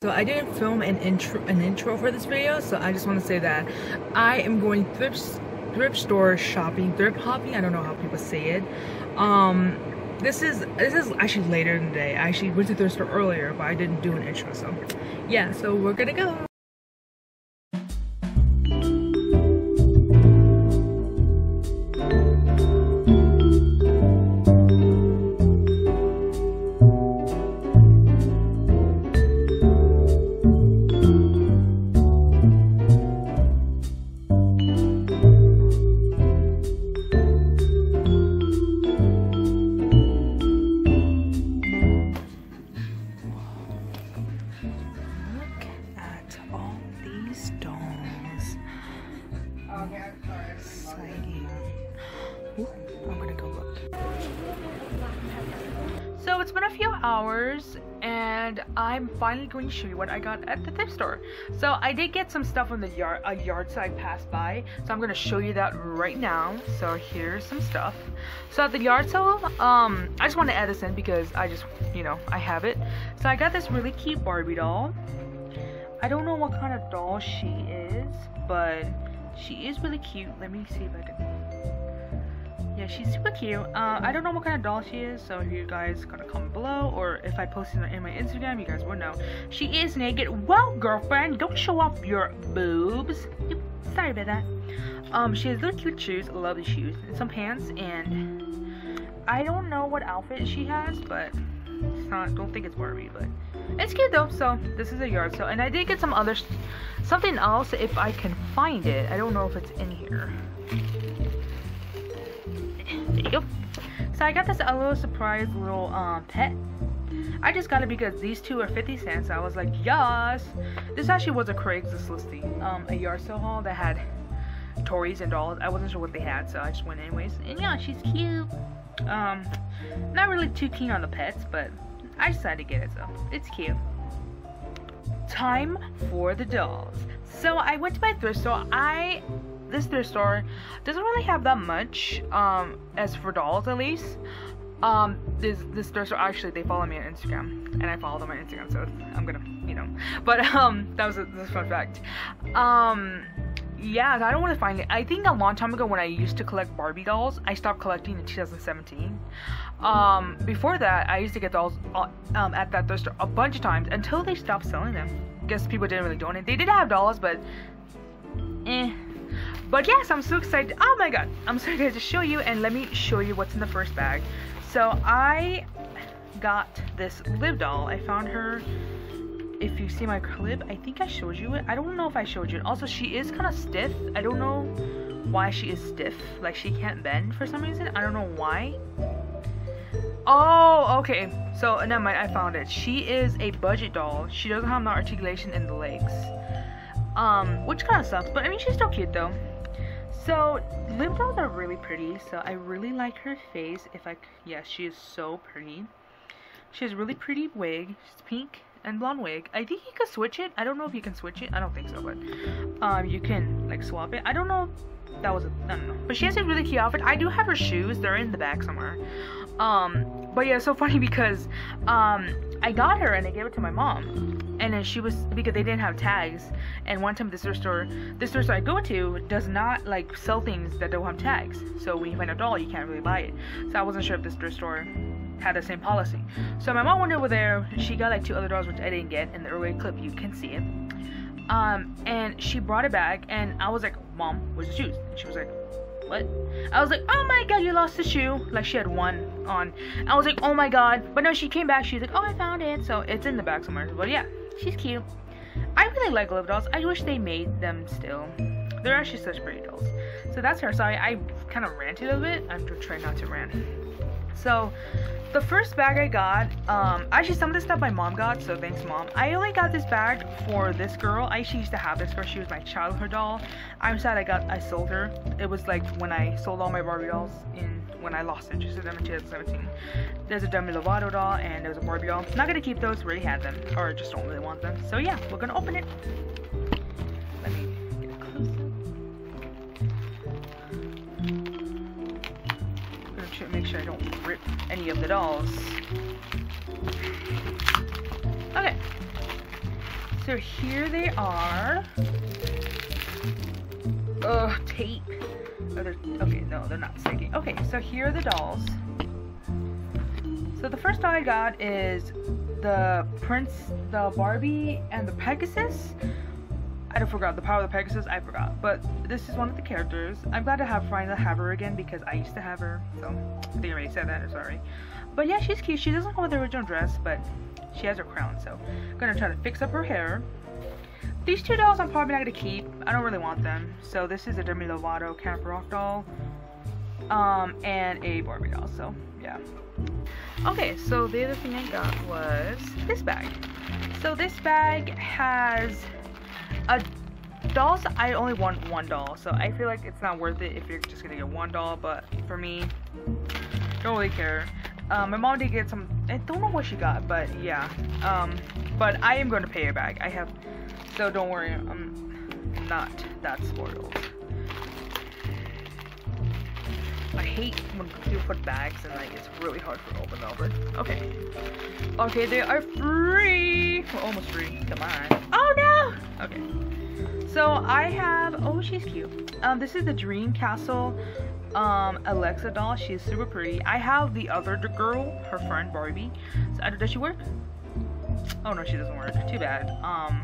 So I didn't film an intro an intro for this video, so I just want to say that I am going thrift thrift store shopping, thrift hopping. I don't know how people say it. Um, this is this is actually later in the day. I actually went to thrift store earlier, but I didn't do an intro. So yeah, so we're gonna go. dollars and I'm finally going to show you what I got at the thrift store. So I did get some stuff on the yard, a yard passed by. So I'm going to show you that right now. So here's some stuff. So at the yard sale, um, I just want to add this in because I just, you know, I have it. So I got this really cute Barbie doll. I don't know what kind of doll she is, but she is really cute. Let me see if I can yeah, she's super cute. Uh, I don't know what kind of doll she is, so if you guys gonna comment below, or if I post it in my Instagram, you guys will know. She is naked. Well, girlfriend, don't show off your boobs. Oop, Sorry about that. Um, she has little cute shoes. I love the shoes. And some pants, and I don't know what outfit she has, but it's not. Don't think it's Barbie, but it's cute though. So this is a yard sale, and I did get some other, something else if I can find it. I don't know if it's in here. There you go. So I got this a little surprise little um, pet. I just got it because these two are 50 cents. I was like, yes. This actually was a Craigslist listing, um, a yard sale haul that had toys and dolls. I wasn't sure what they had, so I just went anyways. And yeah, she's cute. Um, not really too keen on the pets, but I decided to get it, so it's cute. Time for the dolls. So I went to my thrift store. I this thrift store doesn't really have that much um as for dolls at least. Um this this thrift store actually they follow me on Instagram and I follow them on Instagram so I'm gonna you know but um that was a, this fun fact. Um yeah, I don't want to find it. I think a long time ago when I used to collect Barbie dolls, I stopped collecting in 2017. Um, before that, I used to get dolls uh, um, at that thrift store a bunch of times until they stopped selling them. Guess people didn't really donate. They did have dolls, but eh. But yes, I'm so excited. Oh my god, I'm so excited to show you, and let me show you what's in the first bag. So I got this Liv doll. I found her if you see my clip, I think I showed you it. I don't know if I showed you it. Also, she is kind of stiff. I don't know why she is stiff. Like, she can't bend for some reason. I don't know why. Oh, okay. So, never mind. I found it. She is a budget doll. She doesn't have no articulation in the legs. Um, which kind of sucks. But, I mean, she's still cute, though. So, lip are really pretty. So, I really like her face. If I... Yeah, she is so pretty. She has really pretty wig. She's pink and blonde wig. I think you can switch it. I don't know if you can switch it. I don't think so, but um, you can like swap it. I don't know. That was a, I don't know. But she has a really cute outfit. I do have her shoes. They're in the back somewhere. Um, but yeah, so funny because um, I got her and I gave it to my mom. And then she was because they didn't have tags. And one time the thrift store, the thrift store I go to does not like sell things that don't have tags. So when you find a doll, you can't really buy it. So I wasn't sure if this thrift store had the same policy. So my mom went over there. She got like two other dolls, which I didn't get. In the earlier clip, you can see it. Um, and she brought it back, and I was like, "Mom, where's the shoes?" And she was like, "What?" I was like, "Oh my god, you lost the shoe!" Like she had one on. I was like, "Oh my god!" But no, she came back. She's like, "Oh, I found it." So it's in the back somewhere. But yeah, she's cute. I really like Liv dolls. I wish they made them still. They're actually such pretty dolls. So that's her. Sorry, I kind of ranted a bit. I'm trying not to rant. So, the first bag I got, um, actually some of the stuff my mom got, so thanks mom. I only got this bag for this girl. I actually used to have this girl. She was my childhood doll. I'm sad I got, I sold her. It was like when I sold all my Barbie dolls in, when I lost interest in them in 2017. There's a Demi Lovato doll and there's a Barbie doll. Not gonna keep those, already had them, or just don't really want them. So yeah, we're gonna open it. Sure I don't rip any of the dolls. Okay. So here they are. Ugh, tape. Oh, okay, no, they're not sticking. Okay, so here are the dolls. So the first doll I got is the Prince, the Barbie, and the Pegasus. I forgot the power of the Pegasus. I forgot, but this is one of the characters. I'm glad to have finally have her again because I used to have her. So I already said that. I'm sorry, but yeah, she's cute. She doesn't go with the original dress, but she has her crown. So I'm gonna try to fix up her hair. These two dolls I'm probably not gonna keep. I don't really want them. So this is a Demi Lovato Camp Rock doll, um, and a Barbie doll. So yeah. Okay, so the other thing I got was this bag. So this bag has a dolls I only want one doll so I feel like it's not worth it if you're just gonna get one doll but for me don't really care um, my mom did get some I don't know what she got but yeah um, but I am going to pay her back I have so don't worry I'm not that spoiled I hate when people put bags and like it's really hard for open over. Okay. Okay, they are free. Well, almost free. Come on. Oh! Okay. So I have oh she's cute. Um this is the Dream Castle um Alexa doll. She's super pretty. I have the other girl, her friend Barbie. So, does she work? Oh no, she doesn't work. Too bad. Um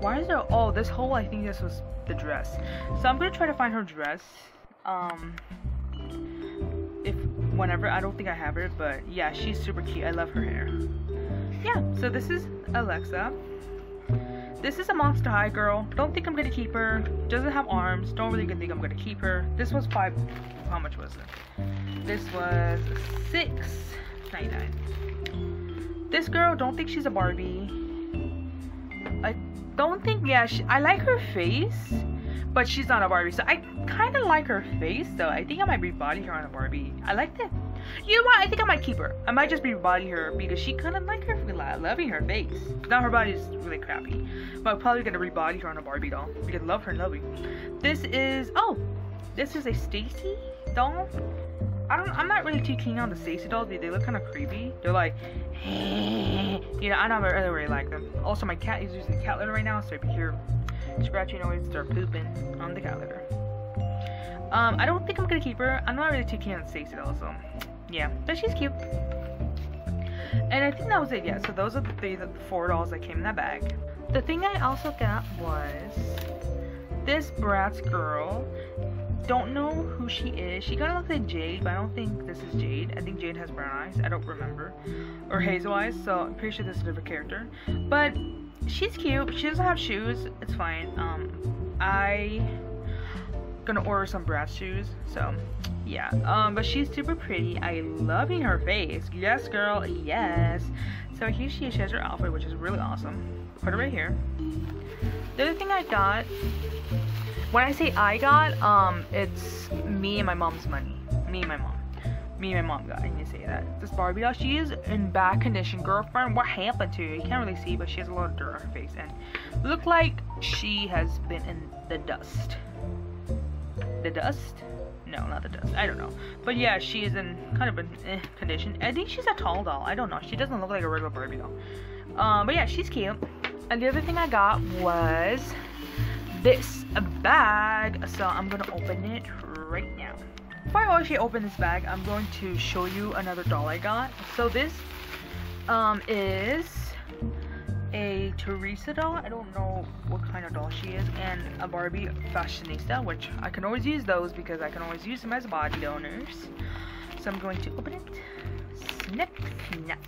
why is there oh this whole I think this was the dress. So I'm gonna try to find her dress. Um if whenever I don't think I have her, but yeah, she's super cute. I love her hair. Yeah, so this is Alexa. This is a Monster High girl. Don't think I'm gonna keep her. Doesn't have arms. Don't really think I'm gonna keep her. This was five. How much was it? This was six ninety nine. This girl, don't think she's a Barbie. I don't think. Yeah, she, I like her face but she's not a Barbie. So I kind of like her face, though. I think I might rebody her on a Barbie. I like that. You know what? I think I might keep her. I might just be rebody her because she kind of like her, I loving her face. Now her body is really crappy, but I'm probably gonna rebody her on a Barbie doll because love her loving. This is oh, this is a Stacy doll. I don't. I'm not really too keen on the Stacy dolls. They, they look kind of creepy. They're like, you know, I don't really, really like them. Also, my cat is using the cat litter right now, so if you hear scratchy noise or pooping on the cat litter. Um, I don't think I'm gonna keep her. I'm not really too keen on Stacy dolls, so yeah, but she's cute. And I think that was it, yeah. So those are the three, the four dolls that came in that bag. The thing I also got was this Bratz girl. Don't know who she is. She kind of looks like Jade, but I don't think this is Jade. I think Jade has brown eyes. I don't remember. Or hazel eyes, so I'm pretty sure this is a different character. But she's cute. She doesn't have shoes. It's fine. Um, I gonna order some Bratz shoes. So yeah. Um, but she's super pretty. I loving her face. Yes, girl. Yes. So here she is. She has her outfit, which is really awesome. Put it right here. The other thing I got. When I say I got, um, it's me and my mom's money. Me and my mom me and my mom got. I need to say that. This Barbie doll, she is in bad condition. Girlfriend, what happened to her? You can't really see, but she has a lot of dirt on her face. And look like she has been in the dust. The dust? No, not the dust. I don't know. But yeah, she is in kind of a eh, condition. I think she's a tall doll. I don't know. She doesn't look like a regular Barbie doll. Um, but yeah, she's cute. And the other thing I got was this bag. So I'm gonna open it right now. Before I actually open this bag, I'm going to show you another doll I got. So this um, is a Teresa doll. I don't know what kind of doll she is. And a Barbie fashionista, which I can always use those because I can always use them as body donors. So I'm going to open it. Snip, snap.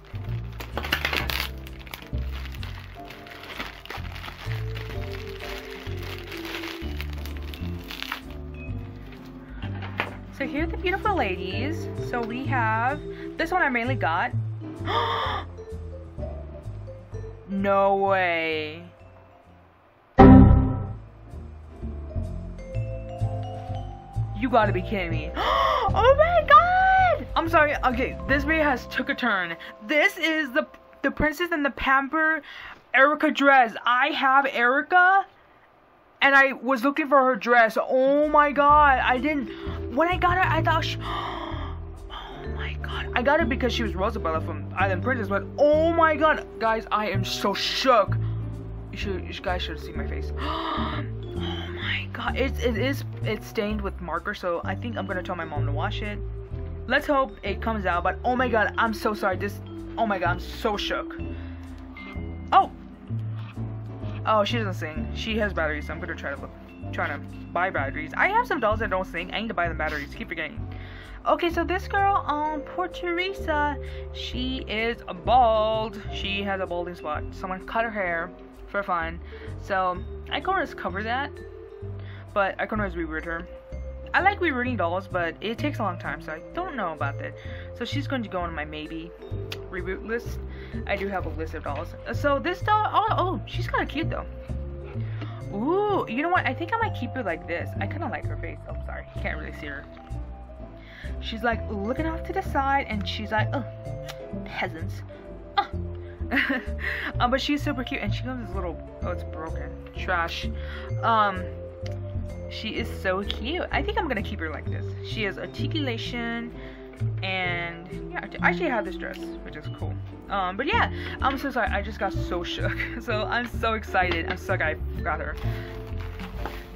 So here are the beautiful ladies. So we have, this one I mainly got. Oh, no way. You gotta be kidding me. oh my god! I'm sorry, okay, this video has took a turn. This is the the princess and the pauper Erica dress. I have Erica and I was looking for her dress. Oh my god, I didn't when I got her, I thought, she, I got it because she was Rosabella from Island Princess. But oh my god, guys, I am so shook. should, you guys should see my face. oh my god, it's it is it's stained with marker, so I think I'm gonna tell my mom to wash it. Let's hope it comes out. But oh my god, I'm so sorry. This, oh my god, I'm so shook. Oh, oh, she doesn't sing. She has batteries, so I'm gonna try to look, trying to buy batteries. I have some dolls that don't sing. I need to buy them batteries. Keep forgetting. Okay, so this girl, um, poor Teresa, she is bald. She has a balding spot. Someone cut her hair for fun. So I can always cover that, but I can always reroot her. I like rerooting dolls, but it takes a long time, so I don't know about that. So she's going to go on my maybe reroot list. I do have a list of dolls. So this doll, oh, oh she's kind of cute though. Ooh, you know what? I think I might keep her like this. I kind of like her face. Oh, sorry, can't really see her. She's like looking off to the side, and she's like, oh, peasants. Oh. um, but she's super cute, and she has this little, oh, it's broken, trash. Um, she is so cute. I think I'm gonna keep her like this. She has articulation and yeah, I actually have this dress, which is cool. Um, but yeah, I'm so sorry. I just got so shook. So I'm so excited. I'm so glad I got her.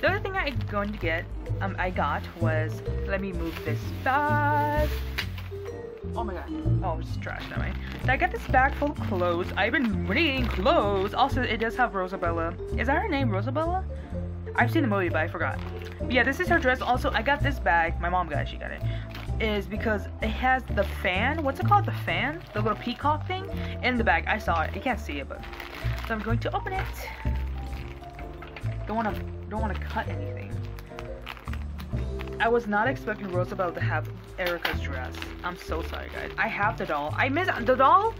The other thing I'm going to get, um, I got was, let me move this bag. Oh my god. Oh, it's trash that way. So I got this bag full of clothes. I've been reading clothes. Also, it does have Rosabella. Is that her name, Rosabella? I've seen the movie, but I forgot. But yeah, this is her dress. Also, I got this bag. My mom got it. She got it. Is because it has the fan. What's it called? The fan? The little peacock thing in the bag. I saw it. You can't see it, but so I'm going to open it. Don't want to. Don't want to cut anything. I was not expecting Rosabelle to have Erica's dress. I'm so sorry, guys. I have the doll. I miss the doll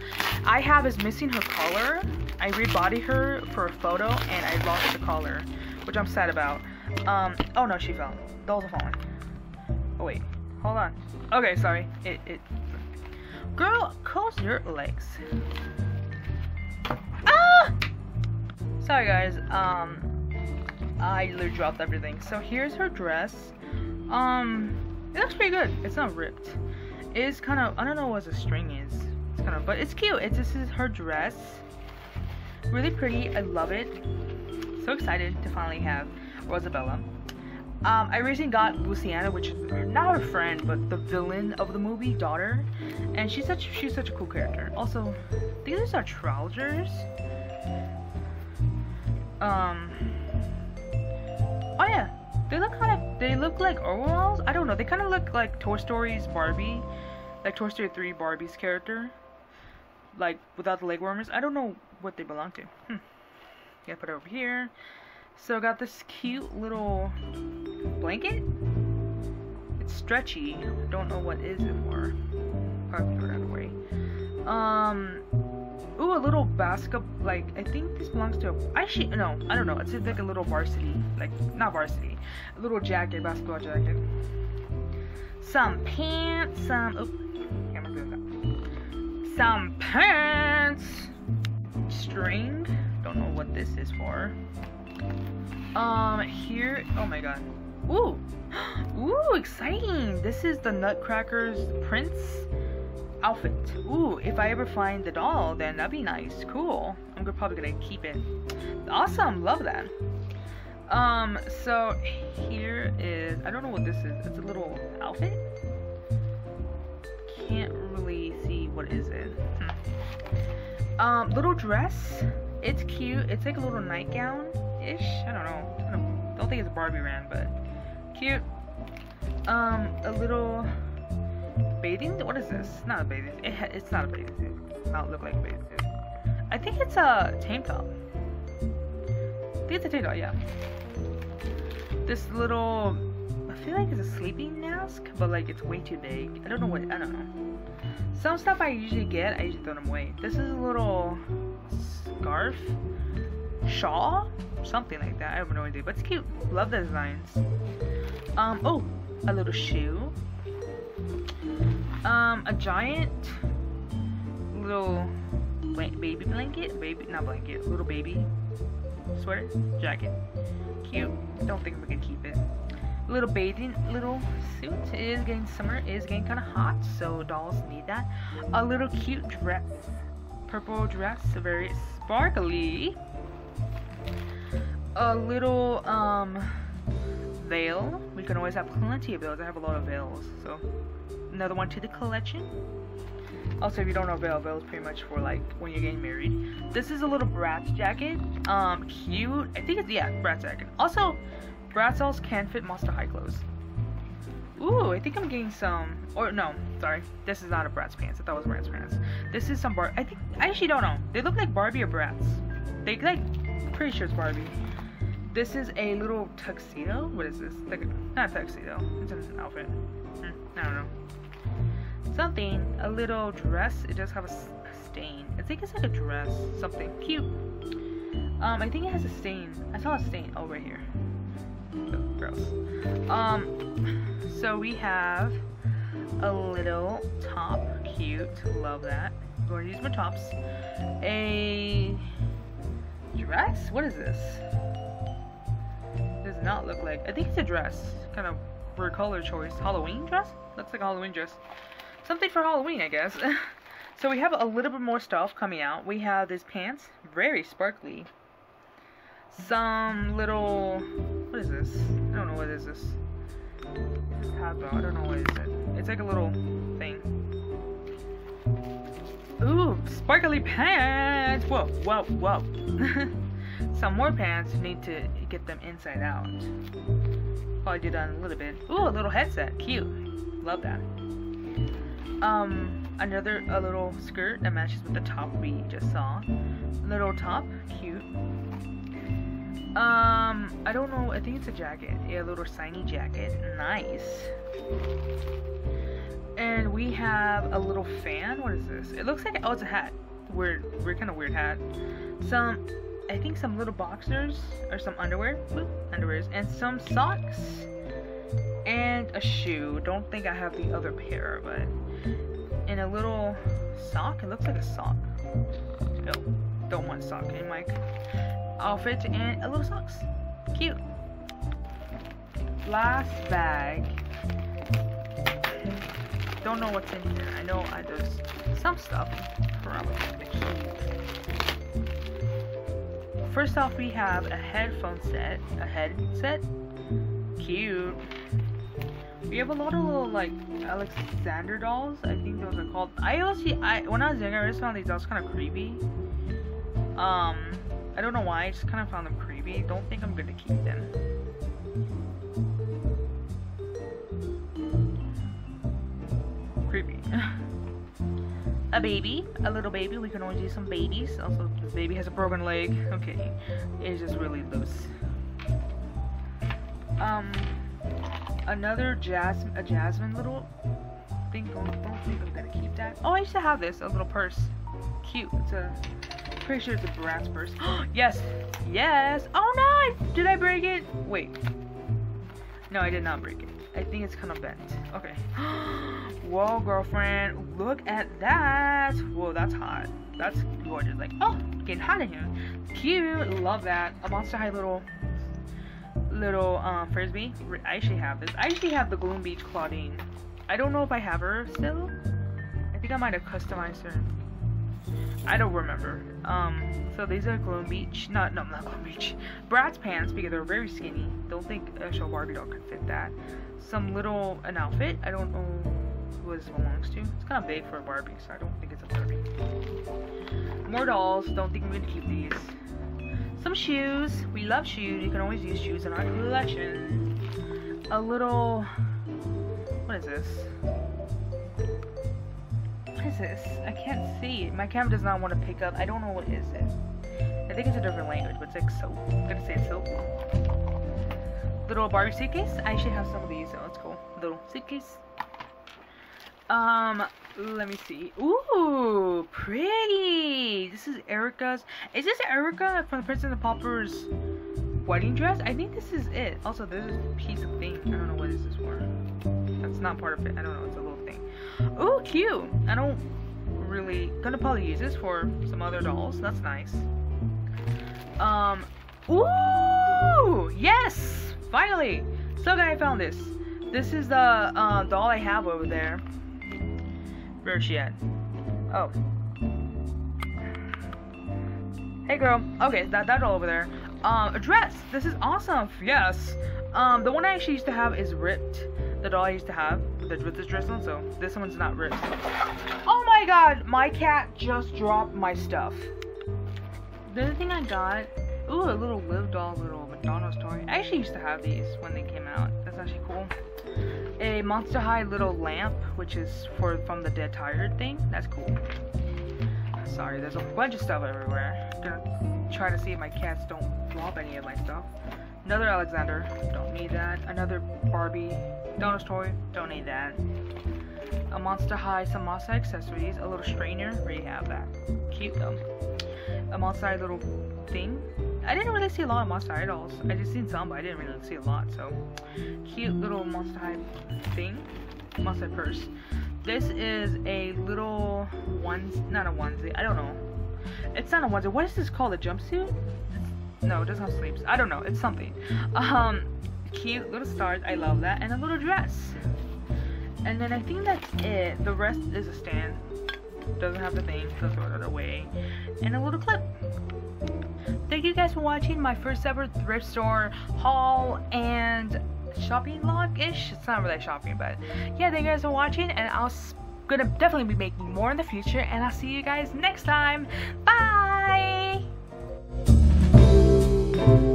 I have is missing her collar. I rebodied her for a photo and I lost the collar which I'm sad about. Um, oh no, she fell. Dolls are falling. Oh wait, hold on. Okay, sorry. It, it. Girl, close your legs. Ah! Sorry guys, um, I literally dropped everything. So here's her dress. Um, it looks pretty good. It's not ripped. It's kind of, I don't know what the string is. It's kind of, but it's cute. It's this is her dress. Really pretty. I love it so excited to finally have Rosabella. Um, I recently got Luciana, which is not her friend, but the villain of the movie, daughter, and she's such she's such a cool character. Also, these are trousers. Um. Oh yeah, they look kind of they look like overalls. I don't know. They kind of look like Toy Story's Barbie, like Toy Story 3 Barbie's character, like without the leg warmers. I don't know what they belong to. Hmm. Yeah, put it over here. So I got this cute little blanket. It's stretchy. Don't know what is it for. Probably put it away. Um. Ooh, a little basket. Like I think this belongs to. A, actually, no, I don't know. It's like a little varsity, like not varsity, a little jacket, basketball jacket. Some pants. Some. Oh, some pants. String don't know what this is for. Um, here, oh my god. Ooh, ooh, exciting. This is the Nutcracker's Prince outfit. Ooh, if I ever find the doll, then that'd be nice. Cool. I'm probably gonna keep it. Awesome, love that. Um, so here is, I don't know what this is. It's a little outfit. Can't really see what is it. Hmm. Um, little dress. It's cute. It's like a little nightgown-ish. I don't know. I don't, don't think it's a Barbie Ran, but cute. Um, a little bathing. What is this? Not a bathing. It it's not a bathing suit. It not look like a bathing suit. I think it's a tank top. I think it's a tank top. Yeah. This little. I feel like it's a sleeping mask, but like it's way too big. I don't know what. I don't know. Some stuff I usually get, I usually throw them away. This is a little scarf, shawl, something like that. I have no idea, but it's cute. Love the designs. Um, oh, a little shoe. Um, a giant little baby blanket, baby, not blanket, little baby sweater, jacket. Cute. Don't think we can keep it. Little bathing little suit. It is getting summer. It is getting kind of hot, so dolls need that. A little cute dress, purple dress, very sparkly. a little um veil. We can always have plenty of veils. I have a lot of veils, so another one to the collection. Also, if you don't know veil, veil is pretty much for like when you're getting married. This is a little Bratz jacket. Um, cute. I think it's yeah, Bratz jacket. Also, Bratz dolls can fit Monster High clothes. Ooh, I think I'm getting some. Or no, sorry, this is not a Bratz pants. I thought it was Bratz pants. This is some Bar. I think I actually don't know. They look like Barbie or Bratz. They like pretty sure it's Barbie. This is a little tuxedo. What is this? Not a tuxedo. It's an outfit. Hmm, I don't know. Something. A little dress. It does have a, stain. I think it's like a dress. Something cute. Um, I think it has a stain. I saw a stain. over here. Oh, gross. Um, so we have a little top. Cute. Love that. Going to use my tops. A dress? What is this? Not look like. I think it's a dress. Kind of weird color choice. Halloween dress? Looks like a Halloween dress. Something for Halloween, I guess. so we have a little bit more stuff coming out. We have these pants. Very sparkly. Some little... What is this? I don't know what is this. I don't know what is it. It's like a little thing. Ooh, sparkly pants! Whoa, whoa, whoa. Some more pants, need to get them inside out. Probably do that in a little bit. Ooh, a little headset, cute. Love that. Um, another, a little skirt that matches with the top we just saw. Little top, cute. Um, I don't know, I think it's a jacket. Yeah, a little shiny jacket. Nice. And we have a little fan. What is this? It looks like, oh, it's a hat. Weird, weird, kind of weird hat. Some, I think some little boxers or some underwear. Oop, underwears. And some socks. And a shoe. Don't think I have the other pair, but. And a little sock. It looks like a sock. No, don't want sock in my outfit. And a little socks. Cute. Last bag don't know what's in here. I know I, there's some stuff. Probably. First off, we have a headphone set. A headset. Cute. We have a lot of little like Alexander dolls. I think those are called. I also I when I was younger, I just found these dolls kind of creepy. Um, I don't know why. I just kind of found them creepy. Don't think I'm gonna keep them. creepy. a baby, a little baby. We can always use some babies. Also, the baby has a broken leg. Okay, it's just really loose. Um, another jasmine, a jasmine little thing. Don't, don't think I'm gonna keep that. Oh, I used to have this, a little purse. Cute. It's a pretty sure it's a Bratz purse. yes, yes. Oh no! Did I break it? Wait. No, I did not break it. I think it's kind of bent. Okay. Whoa, girlfriend. Look at that. Whoa, that's hot. That's gorgeous. Like, oh, getting hot in here. Cute. Love that. A Monster High little little um, frisbee. I actually have this. I actually have the Gloom Beach Clawdeen. I don't know if I have her still. I think I might have customized her. I don't remember. Um, so these are Gloom Beach. Not, no, not Gloom Beach. Bratz pants because they're very skinny. Don't think a show Barbie doll could fit that. Some little, an outfit. I don't know who this belongs to. It's kind of big for a Barbie, so I don't think it's a Barbie. More dolls. Don't think I'm to keep these. Some shoes. We love shoes. You can always use shoes in our collection. A little... What is this? Is this? I can't see. My camera does not want to pick up. I don't know what is it. I think it's a different language, but it's like soap. I'm gonna say soap. Little Barbie suitcase. I actually have some of these, so let's go. Little suitcase. Um, let me see. Ooh, pretty. This is Erica's. Is this Erica from the Prince and the Pauper's wedding dress? I think this is it. Also, there's this piece of thing. I don't know what is this is for. That's not part of it. I don't know. It's a little thing. Oh, cute. I don't really gonna probably use this for some other dolls. That's nice. Um. Ooh, yes, finally. So guys, I found this. This is the uh, doll I have over there. Where's she at? Oh. Hey girl. Okay, that that doll over there. Um, a dress. This is awesome. Yes. Um, the one I actually used to have is ripped. The doll I used to have with this dress on, so this one's not ripped. Oh my god, my cat just dropped my stuff. The other thing I got, ooh, a little live doll, little McDonald's toy. I actually used to have these when they came out. That's actually cool. A Monster High little lamp, which is for from the Dead Tired thing. That's cool. Sorry, there's a bunch of stuff everywhere. I'm gonna try to see if my cats don't flop any of my stuff. Another Alexander, don't need that. Another Barbie, Donald's toy, don't need that. A Monster High, some Monster accessories, a little strainer, already have that. Keep them. A Monster High little thing. I didn't really see a lot of Monster High dolls. I just seen some, but I didn't really see a lot. So, cute little Monster High thing. Monster purse. This is a little onesie, not a onesie, I don't know. It's not a onesie. What is this called? A jumpsuit? No, it doesn't have sleeves. I don't know. It's something. Um, cute little stars. I love that. And a little dress. And then I think that's it. The rest is a stand. Doesn't have the thing, so throw it away. And a little clip. Thank you guys for watching my first ever thrift store haul and shopping vlog-ish. It's not really shopping, but yeah, thank you guys for watching, and I'll gonna definitely be making more in the future, and I'll see you guys next time. Bye! Thank you.